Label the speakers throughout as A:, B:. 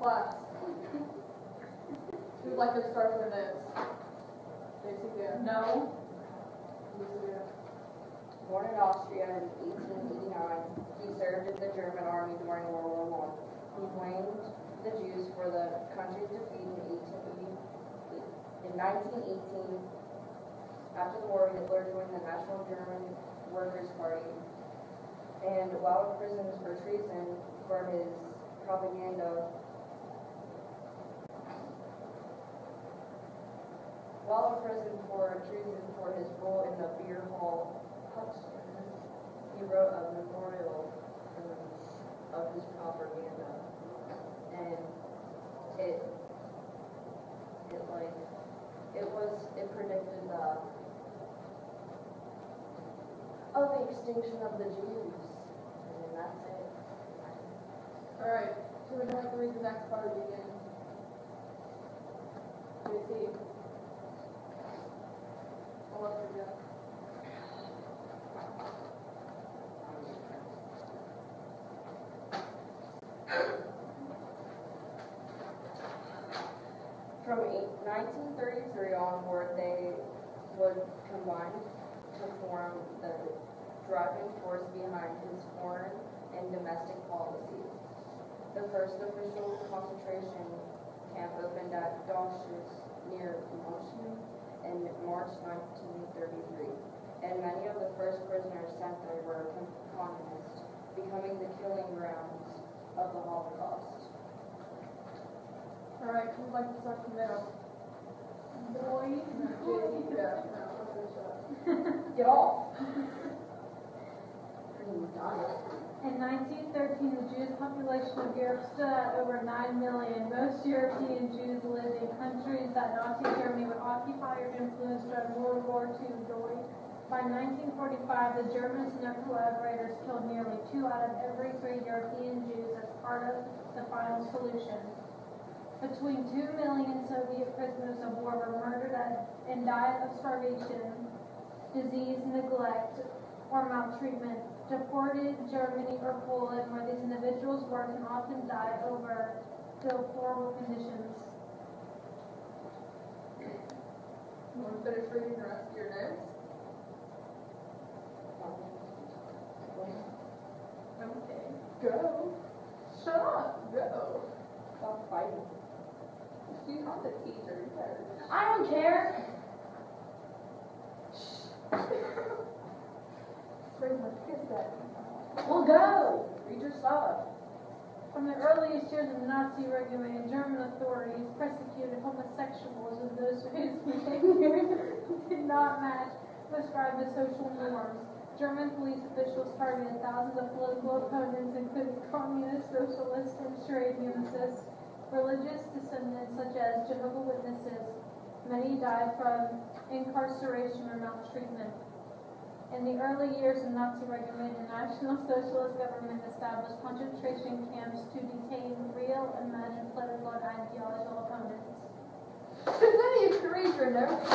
A: Who'd like to start with? Jason, go.
B: No.
C: Born in Austria in 1889, he served in the German army during World War One. He blamed the Jews for the country's defeat in 1880. In 1918, after the war, Hitler joined the National German Workers' Party, and while in prison for treason for his propaganda, while in prison for treason for his role in the beer hall he wrote a memorial of his propaganda, uh, and it, it like, it was, it predicted the, of the extinction of the Jews, and that's it.
A: All right, so we don't have to read the next part again. JC. Melissa, go.
C: From eight- 1933 onward, they would combine to form the driving force behind his foreign and domestic policy. The first official concentration camp opened at Dachau near München in March 1933, and many of the first prisoners sent there were communists, becoming the killing grounds of the Holocaust.
A: All right, who'd like to start from there?
C: Get off!
B: In 1913, the Jewish population of Europe stood at over 9 million. Most European Jews lived in countries that Nazi Germany would occupy or influence during World War II. By 1945, the Germans and their collaborators killed nearly two out of every three European Jews as part of the final solution. Between 2 million Soviet prisoners of war were murdered and died of starvation, disease, neglect, or maltreatment, deported Germany or Poland, where these individuals worked and often died over deplorable conditions.
A: You want to finish reading the rest of your notes? Okay, go. Shut up, go.
C: Stop fighting.
A: You have the teacher, you better.
C: I don't care.
A: Where's my kiss at?
C: Well, go. Read your stuff.
B: From the earliest years of the Nazi regime, German authorities persecuted homosexuals and those whose behavior did not match prescribed social norms. German police officials targeted thousands of political opponents, including communist, socialist, and trade unionists, religious descendants such as Jehovah Witnesses. Many died from incarceration or maltreatment. In the early years of Nazi regime, the National Socialist government established concentration camps to detain real and imagined political and ideological opponents.
A: Then you can read your notes.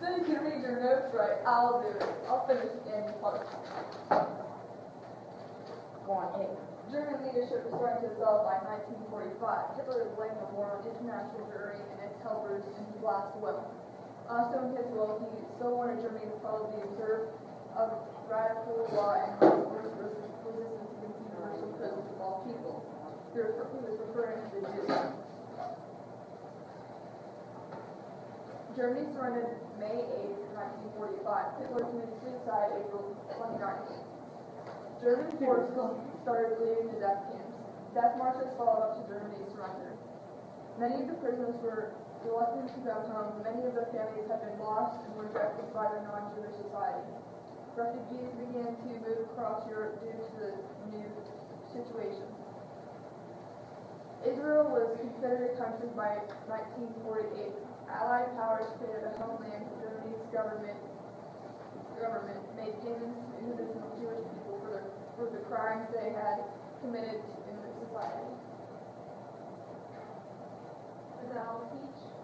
A: Then you can read your notes right, I'll do it. I'll finish in part.
C: Go on, hey.
A: German leadership was starting to dissolve by 1945. Hitler blamed the war on international Jewry and its helpers in his last will. Also in his will, he still wanted Germany to follow the observe of radical law and resistance against universal privilege of all people. He was referring to the Jews. Germany surrendered May 8, 1945. Hitler committed suicide April 29th. German forces started leaving the death camps. Death marches followed up to Germany's surrender. Many of the prisoners were reluctant to go home. Many of their families had been lost and were rejected by their non-Jewish society. Refugees began to move across Europe due to the new situation. Israel was considered a country by 1948. Allied powers created a homeland for Germany's government. Government made to individual Jewish people for the, for the crimes they had committed in the society.
B: Is that all teach?